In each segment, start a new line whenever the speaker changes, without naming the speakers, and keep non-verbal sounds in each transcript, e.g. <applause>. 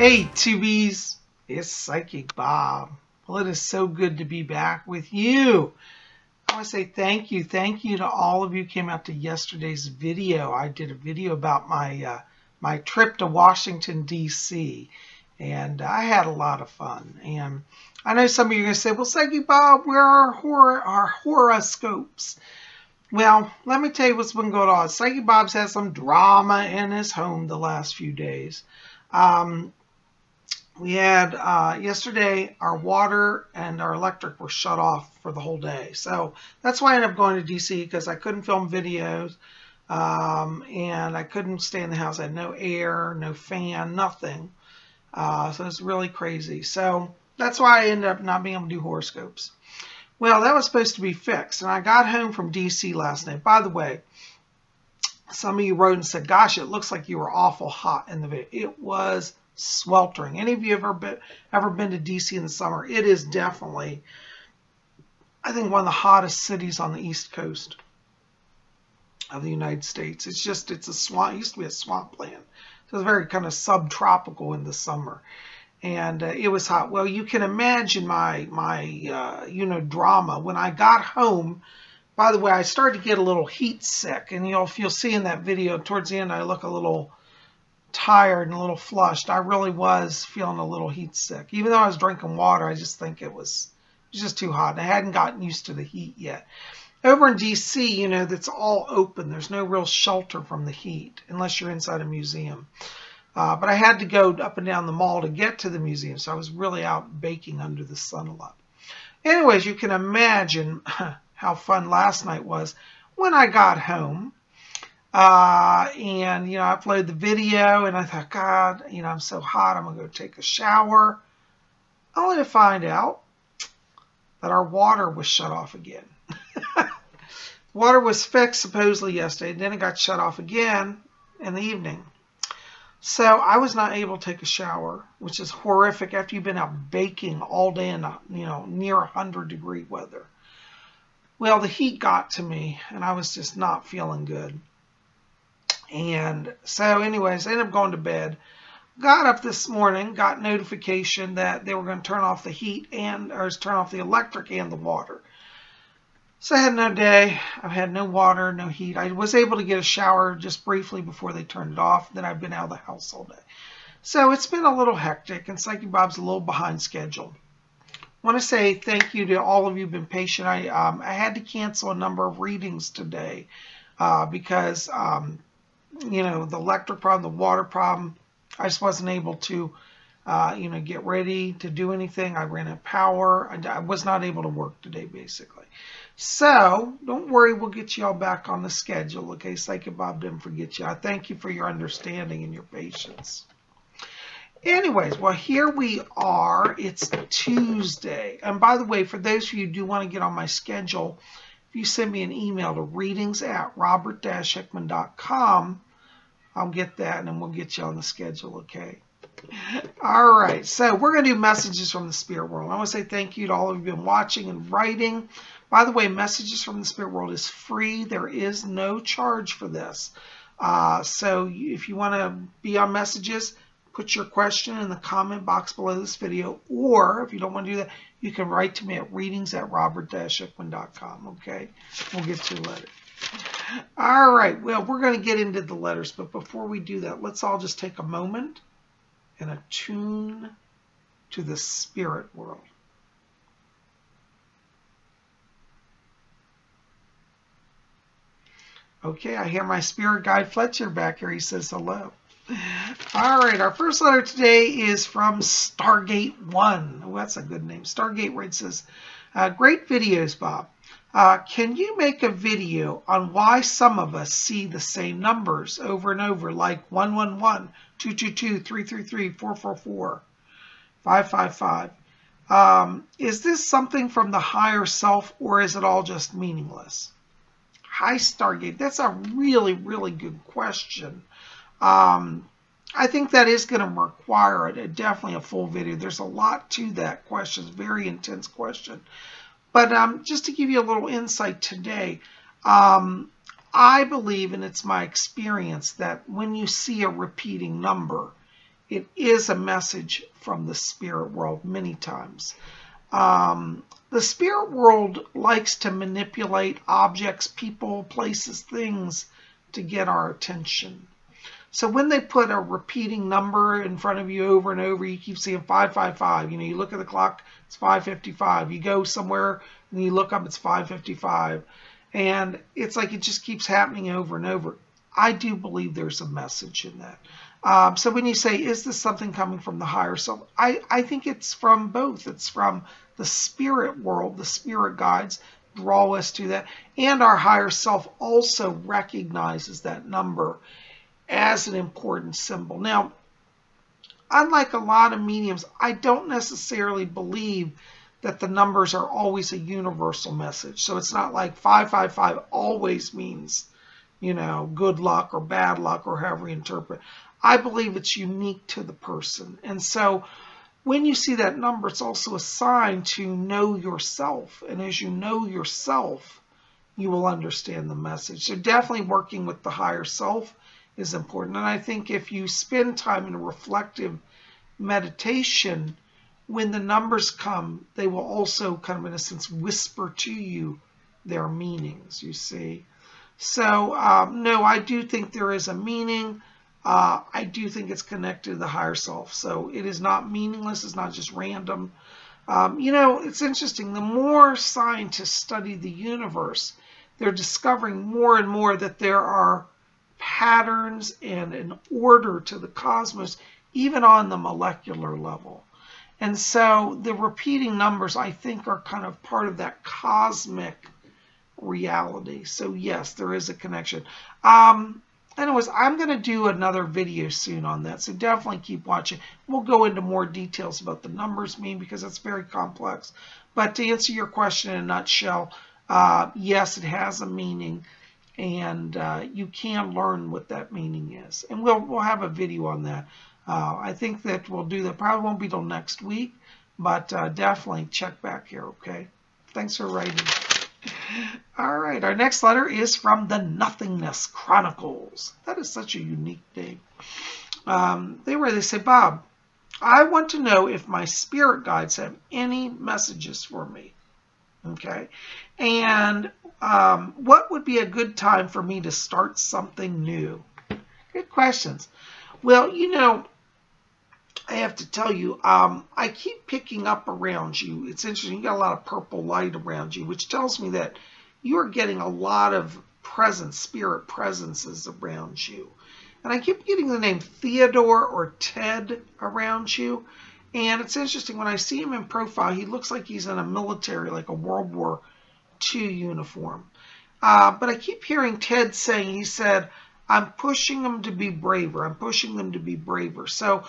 Hey, Tubies, it's Psychic Bob. Well, it is so good to be back with you. I want to say thank you. Thank you to all of you who came out to yesterday's video. I did a video about my uh, my trip to Washington, D.C., and I had a lot of fun. And I know some of you are going to say, well, Psychic Bob, where are our horoscopes? Well, let me tell you what's been going on. Psychic Bob's had some drama in his home the last few days. Um, we had uh, yesterday our water and our electric were shut off for the whole day. So that's why I ended up going to DC because I couldn't film videos um, and I couldn't stay in the house. I had no air, no fan, nothing. Uh, so it's really crazy. So that's why I ended up not being able to do horoscopes. Well, that was supposed to be fixed. And I got home from DC last night. By the way, some of you wrote and said, gosh, it looks like you were awful hot in the video. It was sweltering. Any of you ever been ever been to DC in the summer? It is definitely, I think, one of the hottest cities on the East Coast of the United States. It's just it's a swamp. It used to be a swampland, so it's very kind of subtropical in the summer, and uh, it was hot. Well, you can imagine my my uh, you know drama when I got home. By the way, I started to get a little heat sick, and you know if you'll see in that video towards the end, I look a little tired and a little flushed. I really was feeling a little heat sick. Even though I was drinking water, I just think it was, it was just too hot. And I hadn't gotten used to the heat yet. Over in DC, you know, that's all open. There's no real shelter from the heat unless you're inside a museum. Uh, but I had to go up and down the mall to get to the museum, so I was really out baking under the sun a lot. Anyways, you can imagine <clears throat> how fun last night was. When I got home, uh, and, you know, I uploaded the video and I thought, God, you know, I'm so hot. I'm going to go take a shower. Only to find out that our water was shut off again. <laughs> water was fixed supposedly yesterday, and then it got shut off again in the evening. So I was not able to take a shower, which is horrific after you've been out baking all day in, a, you know, near 100 degree weather. Well, the heat got to me, and I was just not feeling good. And so anyways, I ended up going to bed. Got up this morning, got notification that they were going to turn off the heat and or turn off the electric and the water. So I had no day. I've had no water, no heat. I was able to get a shower just briefly before they turned it off. Then I've been out of the house all day. So it's been a little hectic, and Psychic Bob's a little behind schedule. I want to say thank you to all of you who've been patient. I um, I had to cancel a number of readings today uh, because um, you know, the electric problem, the water problem. I just wasn't able to, uh, you know, get ready to do anything. I ran out of power. I, I, was not able to work today, basically. So don't worry, we'll get you all back on the schedule. Okay, Psychic Bob didn't forget you. I thank you for your understanding and your patience. Anyways, well, here we are. It's Tuesday. And by the way, for those of you who do want to get on my schedule, if you send me an email to readings at robert-hickman.com, I'll get that and then we'll get you on the schedule, okay? All right, so we're going to do messages from the spirit world. I want to say thank you to all of you who've been watching and writing. By the way, messages from the spirit world is free. There is no charge for this. Uh, so if you want to be on messages, put your question in the comment box below this video, or if you don't want to do that, you can write to me at readings at robert-hickman.com, okay? We'll get to letter. All right, well, we're going to get into the letters, but before we do that, let's all just take a moment and attune to the spirit world. Okay, I hear my spirit guide Fletcher back here. He says hello. All right, our first letter today is from Stargate One. Oh, that's a good name. Stargate it says, uh, Great videos, Bob. Uh, can you make a video on why some of us see the same numbers over and over, like 111, 222, 333, 444, 555? Um, is this something from the higher self, or is it all just meaningless? Hi, Stargate. That's a really, really good question. Um, I think that is going to require a, definitely a full video. There's a lot to that question. It's a very intense question. But um, just to give you a little insight today, um, I believe, and it's my experience, that when you see a repeating number, it is a message from the spirit world many times. Um, the spirit world likes to manipulate objects, people, places, things to get our attention. So when they put a repeating number in front of you over and over, you keep seeing 555. You know, you look at the clock, it's 555. You go somewhere and you look up, it's 555. And it's like it just keeps happening over and over. I do believe there's a message in that. Um, so when you say, is this something coming from the higher self? I, I think it's from both. It's from the spirit world, the spirit guides draw us to that. And our higher self also recognizes that number as an important symbol. Now, unlike a lot of mediums, I don't necessarily believe that the numbers are always a universal message. So it's not like 555 always means, you know, good luck or bad luck or however you interpret. I believe it's unique to the person. And so when you see that number, it's also a sign to know yourself. And as you know yourself, you will understand the message. So definitely working with the higher self is important. And I think if you spend time in a reflective meditation, when the numbers come, they will also kind of, in a sense, whisper to you their meanings, you see. So, um, no, I do think there is a meaning. Uh, I do think it's connected to the higher self. So it is not meaningless. It's not just random. Um, you know, it's interesting. The more scientists study the universe, they're discovering more and more that there are patterns and an order to the cosmos, even on the molecular level. And so the repeating numbers, I think, are kind of part of that cosmic reality. So yes, there is a connection. Um, anyways, I'm going to do another video soon on that, so definitely keep watching. We'll go into more details about the numbers mean because it's very complex. But to answer your question in a nutshell, uh, yes, it has a meaning and uh, you can learn what that meaning is. And we'll we'll have a video on that. Uh, I think that we'll do that. Probably won't be till next week, but uh, definitely check back here. Okay. Thanks for writing. <laughs> All right, our next letter is from the Nothingness Chronicles. That is such a unique name. Um, they were they say, Bob, I want to know if my spirit guides have any messages for me. Okay, and um, what would be a good time for me to start something new? Good questions. Well, you know, I have to tell you, um, I keep picking up around you. It's interesting. You got a lot of purple light around you, which tells me that you are getting a lot of presence, spirit presences around you. And I keep getting the name Theodore or Ted around you. And it's interesting, when I see him in profile, he looks like he's in a military, like a World War II uniform. Uh, but I keep hearing Ted saying, he said, I'm pushing them to be braver. I'm pushing them to be braver. So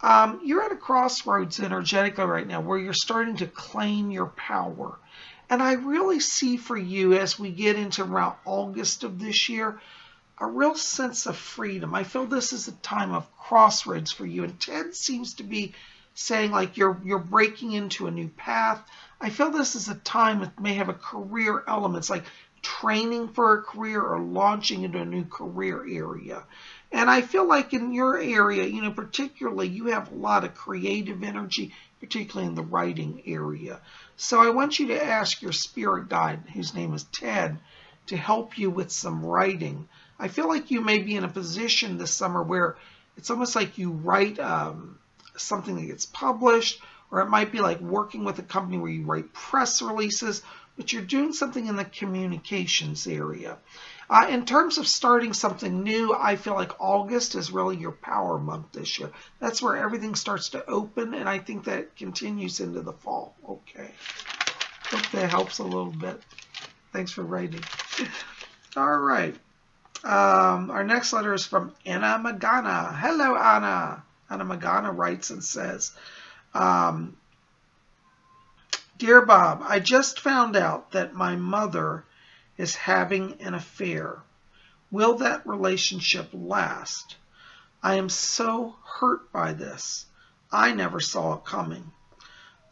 um, you're at a crossroads energetically right now where you're starting to claim your power. And I really see for you as we get into around August of this year, a real sense of freedom. I feel this is a time of crossroads for you. And Ted seems to be saying like you're you're breaking into a new path. I feel this is a time that may have a career elements like training for a career or launching into a new career area. And I feel like in your area, you know, particularly you have a lot of creative energy, particularly in the writing area. So I want you to ask your spirit guide, whose name is Ted, to help you with some writing. I feel like you may be in a position this summer where it's almost like you write um, something that gets published, or it might be like working with a company where you write press releases, but you're doing something in the communications area. Uh, in terms of starting something new, I feel like August is really your power month this year. That's where everything starts to open, and I think that continues into the fall. Okay. Hope that helps a little bit. Thanks for writing. <laughs> All right. Um, our next letter is from Anna Magana. Hello, Anna. Anna Magana writes and says, um, Dear Bob, I just found out that my mother is having an affair. Will that relationship last? I am so hurt by this. I never saw it coming.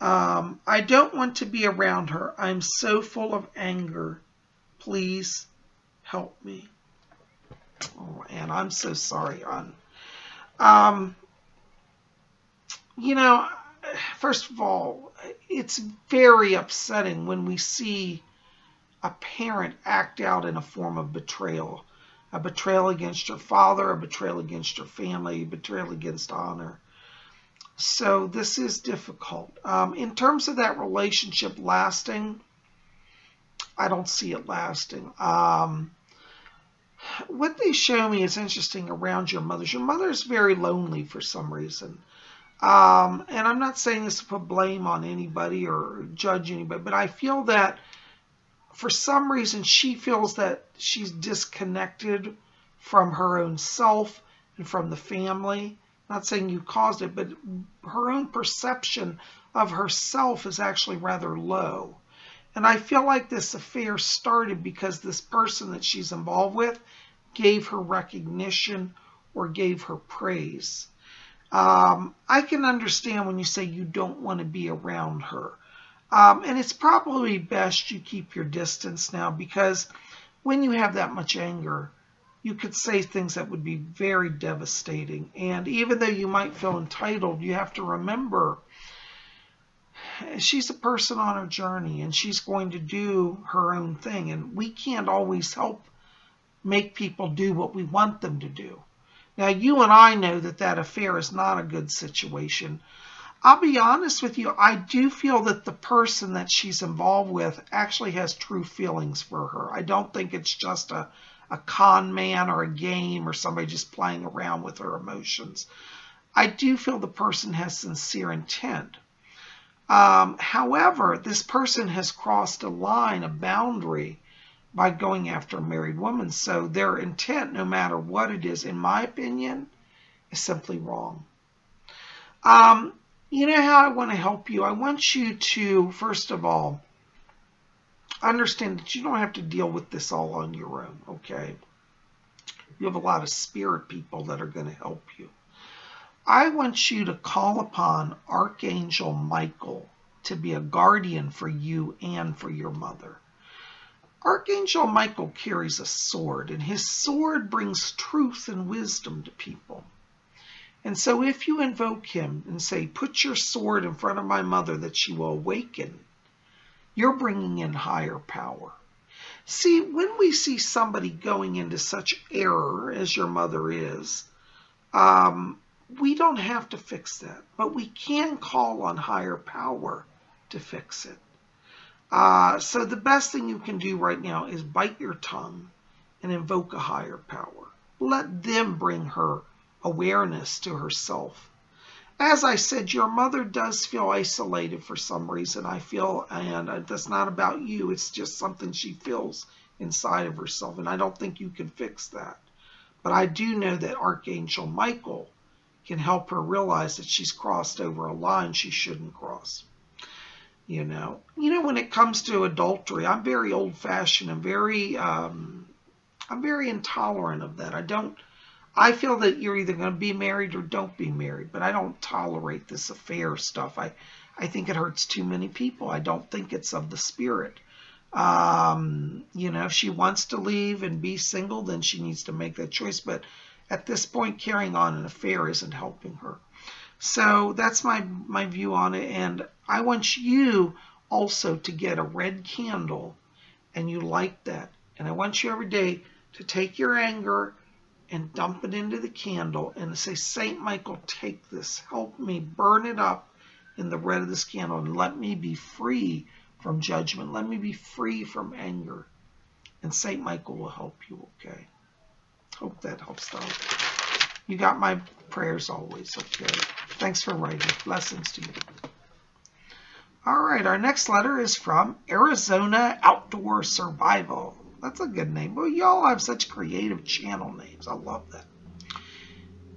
Um, I don't want to be around her. I'm so full of anger. Please help me. Oh, and I'm so sorry, hon. Um, you know, first of all, it's very upsetting when we see a parent act out in a form of betrayal. A betrayal against your father, a betrayal against your family, a betrayal against honor. So this is difficult. Um, in terms of that relationship lasting, I don't see it lasting. Um, what they show me is interesting around your mother. Your mother is very lonely for some reason. Um, and I'm not saying this to put blame on anybody or judge anybody, but I feel that for some reason she feels that she's disconnected from her own self and from the family. Not saying you caused it, but her own perception of herself is actually rather low. And I feel like this affair started because this person that she's involved with gave her recognition or gave her praise. Um, I can understand when you say you don't want to be around her. Um, and it's probably best you keep your distance now because when you have that much anger, you could say things that would be very devastating. And even though you might feel entitled, you have to remember she's a person on her journey and she's going to do her own thing. And we can't always help make people do what we want them to do. Now, you and I know that that affair is not a good situation. I'll be honest with you, I do feel that the person that she's involved with actually has true feelings for her. I don't think it's just a, a con man or a game or somebody just playing around with her emotions. I do feel the person has sincere intent. Um, however, this person has crossed a line, a boundary, by going after a married woman. So their intent, no matter what it is, in my opinion, is simply wrong. Um, you know how I want to help you? I want you to, first of all, understand that you don't have to deal with this all on your own, okay? You have a lot of spirit people that are going to help you. I want you to call upon Archangel Michael to be a guardian for you and for your mother. Archangel Michael carries a sword, and his sword brings truth and wisdom to people. And so if you invoke him and say, put your sword in front of my mother that she will awaken, you're bringing in higher power. See, when we see somebody going into such error as your mother is, um, we don't have to fix that, but we can call on higher power to fix it. Uh, so the best thing you can do right now is bite your tongue and invoke a higher power. Let them bring her awareness to herself. As I said, your mother does feel isolated for some reason. I feel, and that's not about you, it's just something she feels inside of herself. And I don't think you can fix that. But I do know that Archangel Michael can help her realize that she's crossed over a line she shouldn't cross. You know, you know, when it comes to adultery, I'm very old fashioned and very, um, I'm very intolerant of that. I don't, I feel that you're either going to be married or don't be married, but I don't tolerate this affair stuff. I, I think it hurts too many people. I don't think it's of the spirit. Um, you know, if she wants to leave and be single, then she needs to make that choice. But at this point, carrying on an affair isn't helping her. So that's my, my view on it. And I want you also to get a red candle and you light that. And I want you every day to take your anger and dump it into the candle and say, Saint Michael, take this. Help me burn it up in the red of this candle and let me be free from judgment. Let me be free from anger. And Saint Michael will help you, okay? Hope that helps out. You got my prayers always, okay? Thanks for writing. Blessings to you. All right, our next letter is from Arizona Outdoor Survival. That's a good name. Well, y'all have such creative channel names. I love that.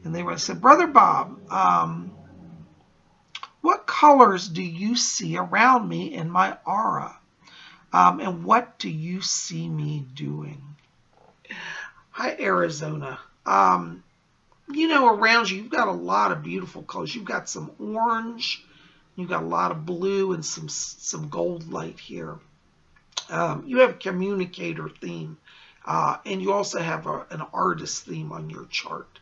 And they were, said, Brother Bob, um, what colors do you see around me in my aura? Um, and what do you see me doing? Hi, Arizona. Um, you know, around you, you've got a lot of beautiful colors. You've got some orange, you've got a lot of blue, and some some gold light here. Um, you have a communicator theme, uh, and you also have a, an artist theme on your chart.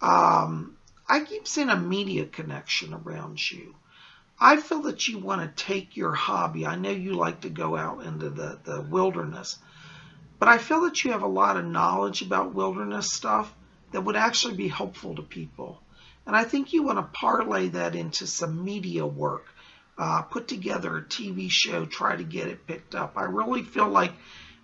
Um, I keep seeing a media connection around you. I feel that you want to take your hobby. I know you like to go out into the, the wilderness, but I feel that you have a lot of knowledge about wilderness stuff that would actually be helpful to people. And I think you want to parlay that into some media work. Uh, put together a TV show, try to get it picked up. I really feel like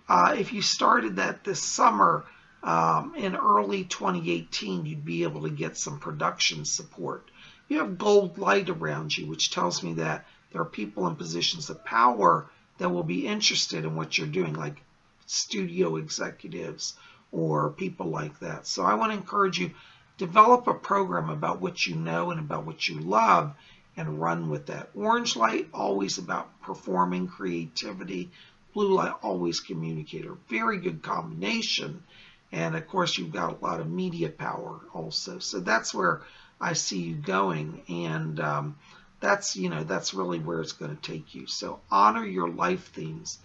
uh, if you started that this summer um, in early 2018, you'd be able to get some production support. You have gold light around you, which tells me that there are people in positions of power that will be interested in what you're doing, like studio executives or people like that. So I want to encourage you, develop a program about what you know and about what you love and run with that. Orange light, always about performing, creativity. Blue light, always communicator. Very good combination. And of course, you've got a lot of media power also. So that's where I see you going. And um, that's, you know, that's really where it's going to take you. So honor your life themes.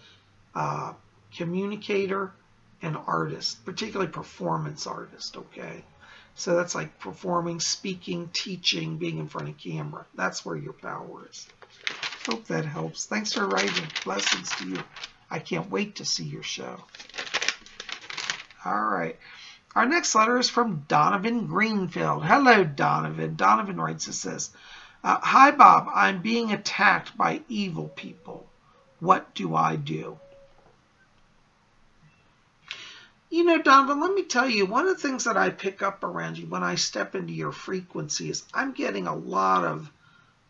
Uh, communicator, and artist, particularly performance artist, okay? So that's like performing, speaking, teaching, being in front of camera. That's where your power is. Hope that helps. Thanks for writing. Blessings to you. I can't wait to see your show. All right. Our next letter is from Donovan Greenfield. Hello, Donovan. Donovan writes and says, uh, Hi, Bob. I'm being attacked by evil people. What do I do? You know, Donovan, let me tell you, one of the things that I pick up around you when I step into your frequency is I'm getting a lot of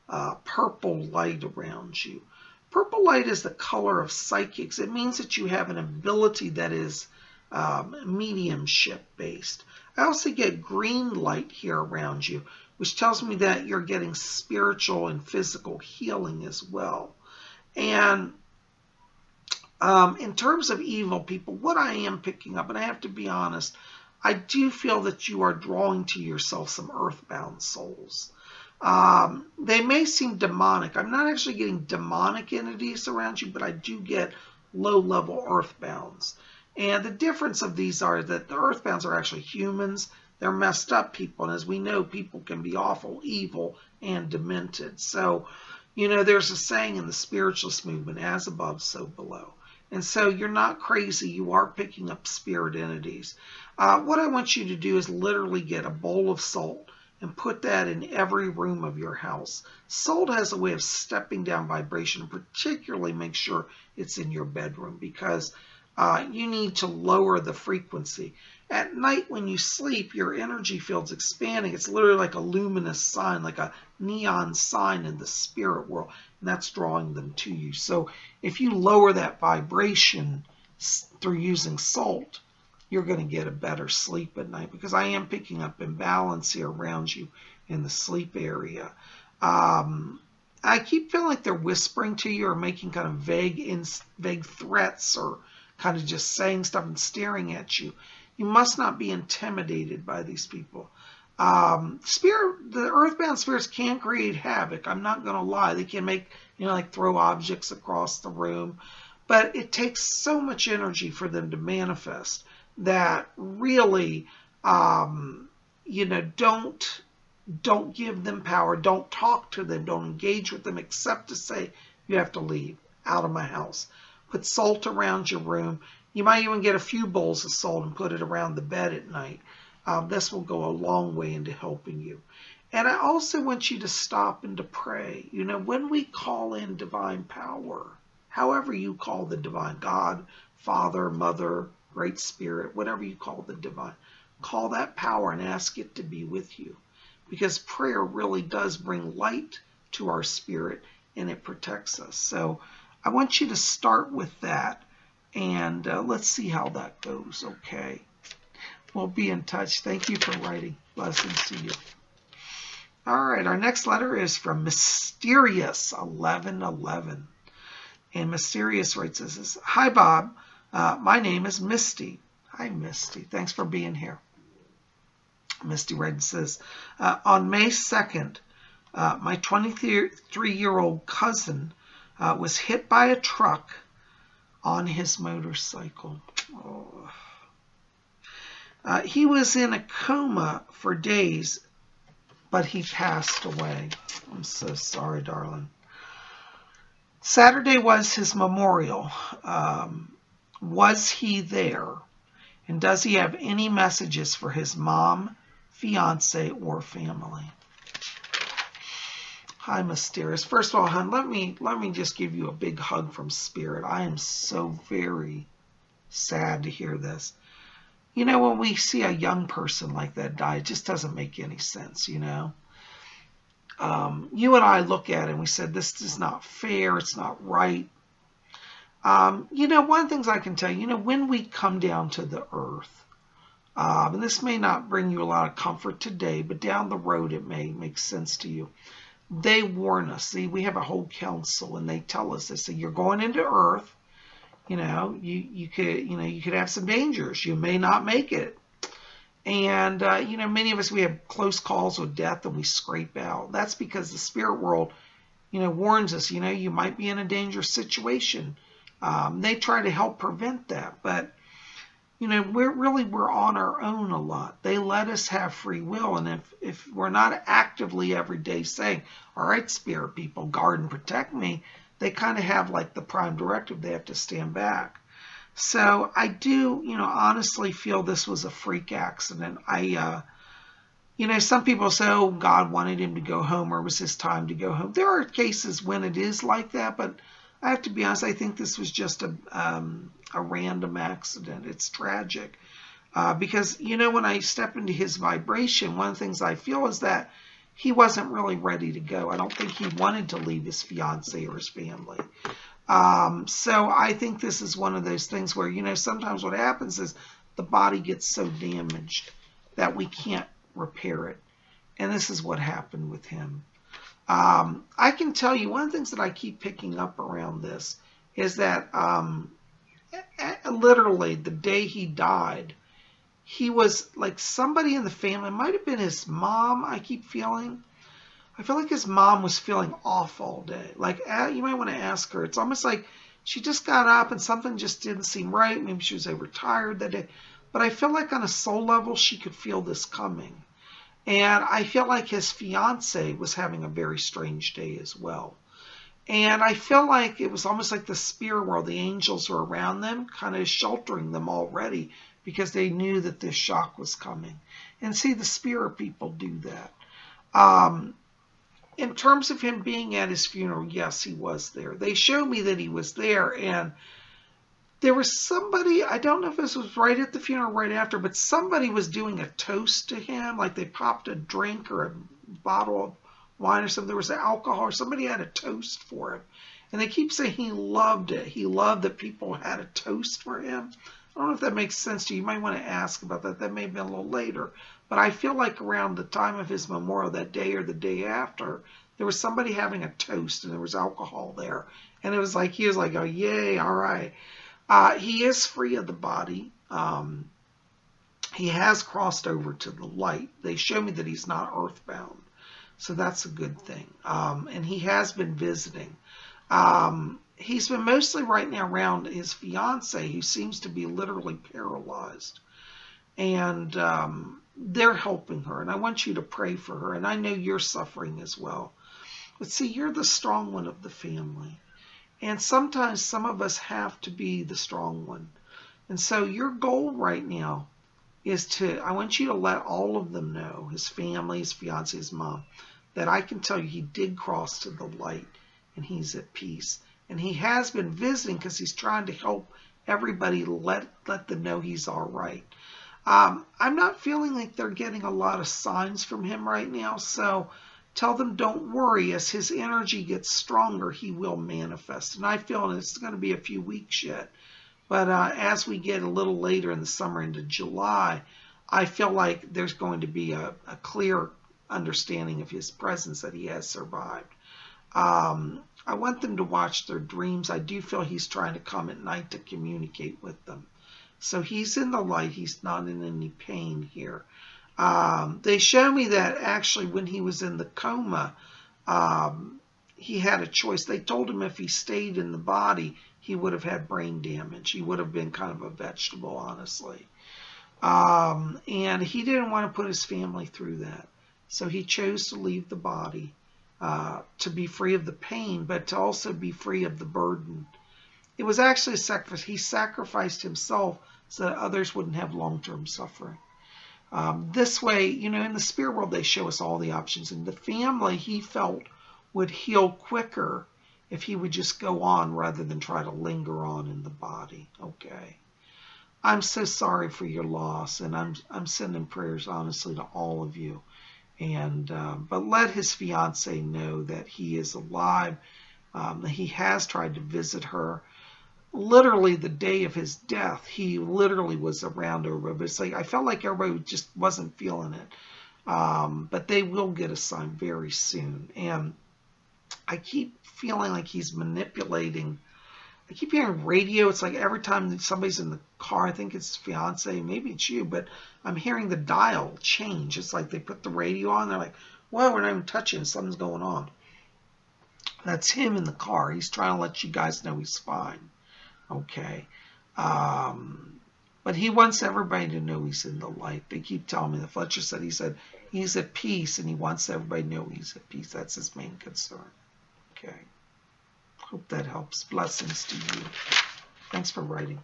uh, purple light around you. Purple light is the color of psychics. It means that you have an ability that is um, mediumship based. I also get green light here around you, which tells me that you're getting spiritual and physical healing as well. And um, in terms of evil people, what I am picking up, and I have to be honest, I do feel that you are drawing to yourself some earthbound souls. Um, they may seem demonic. I'm not actually getting demonic entities around you, but I do get low-level earthbounds. And the difference of these are that the earthbounds are actually humans. They're messed up people. And as we know, people can be awful, evil, and demented. So, you know, there's a saying in the spiritualist movement, as above, so below. And so you're not crazy. You are picking up spirit entities. Uh, what I want you to do is literally get a bowl of salt and put that in every room of your house. Salt has a way of stepping down vibration, particularly make sure it's in your bedroom because uh, you need to lower the frequency. At night when you sleep, your energy field's expanding. It's literally like a luminous sign, like a neon sign in the spirit world, and that's drawing them to you. So if you lower that vibration through using salt, you're going to get a better sleep at night because I am picking up imbalance here around you in the sleep area. Um, I keep feeling like they're whispering to you or making kind of vague, vague threats or kind of just saying stuff and staring at you. You must not be intimidated by these people. Um, spirit, the earthbound spirits can create havoc. I'm not going to lie. They can make, you know, like throw objects across the room. But it takes so much energy for them to manifest that really, um, you know, don't don't give them power. Don't talk to them. Don't engage with them except to say, you have to leave out of my house. Put salt around your room. You might even get a few bowls of salt and put it around the bed at night. Um, this will go a long way into helping you. And I also want you to stop and to pray. You know, when we call in divine power, however you call the divine God, Father, Mother, Great Spirit, whatever you call the divine, call that power and ask it to be with you. Because prayer really does bring light to our spirit and it protects us. So I want you to start with that and uh, let's see how that goes, okay? We'll be in touch. Thank you for writing. Blessings to you. All right, our next letter is from Mysterious 1111. And Mysterious writes this, is, Hi, Bob. Uh, my name is Misty. Hi, Misty. Thanks for being here. Misty writes says, uh, on May 2nd, uh, my 23-year-old cousin uh, was hit by a truck on his motorcycle. Oh. Uh, he was in a coma for days but he passed away. I'm so sorry, darling. Saturday was his memorial. Um, was he there? And does he have any messages for his mom, fiance, or family? Hi, mysterious. First of all, hon, let me let me just give you a big hug from spirit. I am so very sad to hear this. You know, when we see a young person like that die, it just doesn't make any sense, you know. Um, you and I look at it and we said, this is not fair, it's not right. Um, you know, one of the things I can tell you, you know, when we come down to the earth, um, and this may not bring you a lot of comfort today, but down the road it may make sense to you they warn us. See, we have a whole council, and they tell us. They say you're going into Earth. You know, you you could you know you could have some dangers. You may not make it. And uh, you know, many of us we have close calls with death, and we scrape out. That's because the spirit world, you know, warns us. You know, you might be in a dangerous situation. Um, they try to help prevent that, but you know, we're really we're on our own a lot. They let us have free will, and if if we're not actively every day saying, "All right, spirit people, guard and protect me," they kind of have like the prime directive. They have to stand back. So I do, you know, honestly feel this was a freak accident. I, uh, you know, some people say, "Oh, God wanted him to go home, or was his time to go home." There are cases when it is like that, but I have to be honest. I think this was just a um, a random accident. It's tragic. Uh, because, you know, when I step into his vibration, one of the things I feel is that he wasn't really ready to go. I don't think he wanted to leave his fiance or his family. Um, so I think this is one of those things where, you know, sometimes what happens is the body gets so damaged that we can't repair it. And this is what happened with him. Um, I can tell you one of the things that I keep picking up around this is that um, literally the day he died, he was like somebody in the family, might have been his mom, I keep feeling. I feel like his mom was feeling off all day. Like, you might want to ask her. It's almost like she just got up and something just didn't seem right. Maybe she was overtired that day. But I feel like on a soul level, she could feel this coming. And I feel like his fiance was having a very strange day as well. And I feel like it was almost like the spirit world, the angels were around them, kind of sheltering them already because they knew that this shock was coming. And see, the spirit people do that. Um, in terms of him being at his funeral, yes, he was there. They showed me that he was there, and there was somebody, I don't know if this was right at the funeral right after, but somebody was doing a toast to him, like they popped a drink or a bottle of wine or something. There was alcohol or somebody had a toast for him. And they keep saying he loved it. He loved that people had a toast for him. I don't know if that makes sense to you. You might want to ask about that. That may have been a little later. But I feel like around the time of his memorial, that day or the day after, there was somebody having a toast and there was alcohol there. And it was like, he was like, oh, yay, all right. Uh, he is free of the body. Um, he has crossed over to the light. They show me that he's not earthbound. So that's a good thing. Um, and he has been visiting. Um, he's been mostly right now around his fiance, who seems to be literally paralyzed. And um, they're helping her. And I want you to pray for her. And I know you're suffering as well. But see, you're the strong one of the family. And sometimes some of us have to be the strong one. And so your goal right now is to, I want you to let all of them know, his family, his fiance, his mom, that I can tell you he did cross to the light and he's at peace. And he has been visiting because he's trying to help everybody let, let them know he's all right. Um, I'm not feeling like they're getting a lot of signs from him right now, so tell them don't worry. As his energy gets stronger, he will manifest. And I feel it's going to be a few weeks yet. But uh, as we get a little later in the summer into July, I feel like there's going to be a, a clear understanding of his presence that he has survived. Um, I want them to watch their dreams. I do feel he's trying to come at night to communicate with them. So he's in the light. He's not in any pain here. Um, they show me that actually when he was in the coma, um, he had a choice. They told him if he stayed in the body, he would have had brain damage. He would have been kind of a vegetable, honestly. Um, and he didn't want to put his family through that. So he chose to leave the body uh, to be free of the pain, but to also be free of the burden. It was actually a sacrifice. He sacrificed himself so that others wouldn't have long term suffering. Um, this way, you know, in the spirit world, they show us all the options. And the family, he felt, would heal quicker if he would just go on rather than try to linger on in the body. Okay. I'm so sorry for your loss, and I'm I'm sending prayers honestly to all of you. And um, but let his fiance know that he is alive. Um, he has tried to visit her. Literally the day of his death, he literally was around. But it's like I felt like everybody just wasn't feeling it. Um, but they will get a sign very soon. And I keep feeling like he's manipulating I keep hearing radio. It's like every time somebody's in the car, I think it's fiance, maybe it's you, but I'm hearing the dial change. It's like they put the radio on. They're like, well, we're not even touching. Something's going on. That's him in the car. He's trying to let you guys know he's fine. Okay. Um, but he wants everybody to know he's in the light. They keep telling me. The Fletcher said he said he's at peace and he wants everybody to know he's at peace. That's his main concern. Okay. Hope that helps. Blessings to you. Thanks for writing.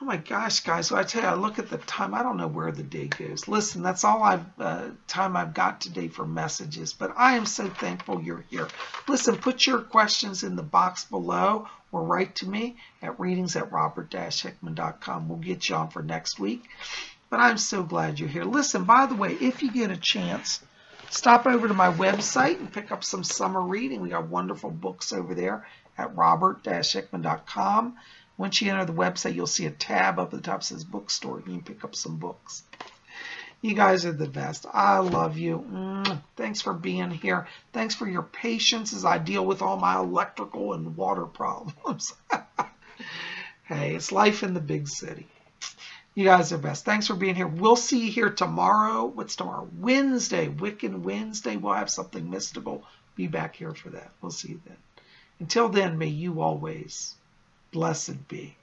Oh my gosh, guys! So I tell you, I look at the time. I don't know where the day goes. Listen, that's all I've uh, time I've got today for messages. But I am so thankful you're here. Listen, put your questions in the box below, or write to me at readings at robert-hickman.com. We'll get you on for next week. But I'm so glad you're here. Listen, by the way, if you get a chance Stop over to my website and pick up some summer reading. We got wonderful books over there at robert-hickman.com. Once you enter the website, you'll see a tab up at the top says bookstore. You can pick up some books. You guys are the best. I love you. Thanks for being here. Thanks for your patience as I deal with all my electrical and water <laughs> problems. hey, it's life in the big city. You guys are best. Thanks for being here. We'll see you here tomorrow. What's tomorrow? Wednesday, Wiccan Wednesday. We'll have something mystical. Be back here for that. We'll see you then. Until then, may you always blessed be.